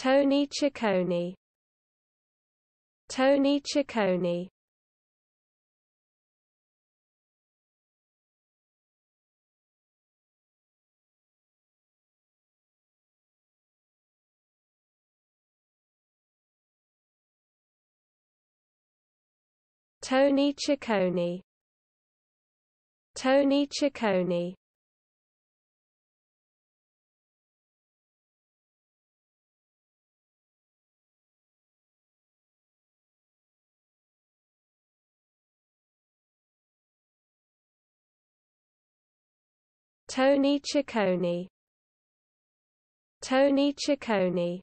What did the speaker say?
Tony Ciccone. Tony Ciccone. Tony Ciccone. Tony Ciccone Tony Ciccone. Tony Ciccone